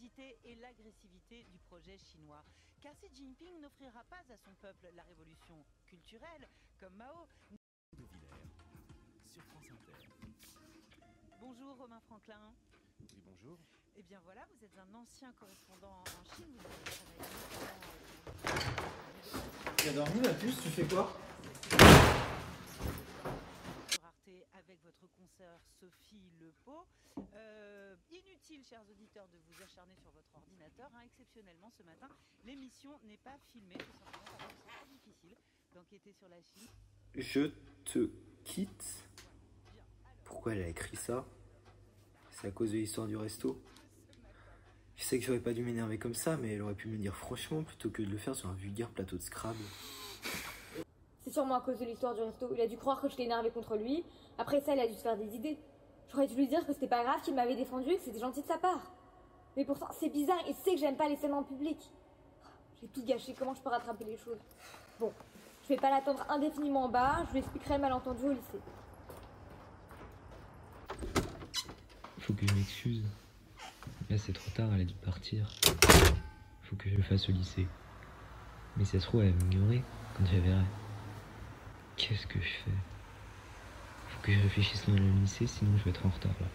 l'ambiguïté et l'agressivité du projet chinois. Car Xi Jinping n'offrira pas à son peuple la révolution culturelle, comme Mao. de Villers, sur France Inter. Bonjour Romain Franklin. Oui, bonjour. Eh bien voilà, vous êtes un ancien correspondant en Chine. Vous avez dormi ma puce, tu fais quoi? Sur Arte avec votre consoeur Sophie Lepeau. Inutile, chers auditeurs, de vous acharner sur votre ordinateur. hein. Exceptionnellement, ce matin, l'émission n'est pas filmée, tout simplement parce que c'est très difficile d'enquêter sur la Chine. Je te quitte. Pourquoi elle a écrit ça? C'est à cause de l'histoire du resto? Je sais que j'aurais pas dû m'énerver comme ça, mais elle aurait pu me le dire franchement plutôt que de le faire sur un vulgaire plateau de Scrabble. C'est sûrement à cause de l'histoire du resto. Il a dû croire que j'étais énervée contre lui. Après ça, il a dû se faire des idées. J'aurais dû lui dire que c'était pas grave, qu'il m'avait défendu et que c'était gentil de sa part. Mais pourtant, c'est bizarre, il sait que j'aime pas les scènes en public. J'ai tout gâché, comment je peux rattraper les choses? Bon, je vais pas l'attendre indéfiniment en bas, je lui expliquerai le malentendu au lycée. Faut que je m'excuse. Là, c'est trop tard, elle a dû partir. Faut que je le fasse au lycée. Mais ça se trouve, elle va m'ignorer quand verrai. Qu'est-ce que je fais? Faut que je réfléchisse loin le lycée, sinon je vais être en retard là.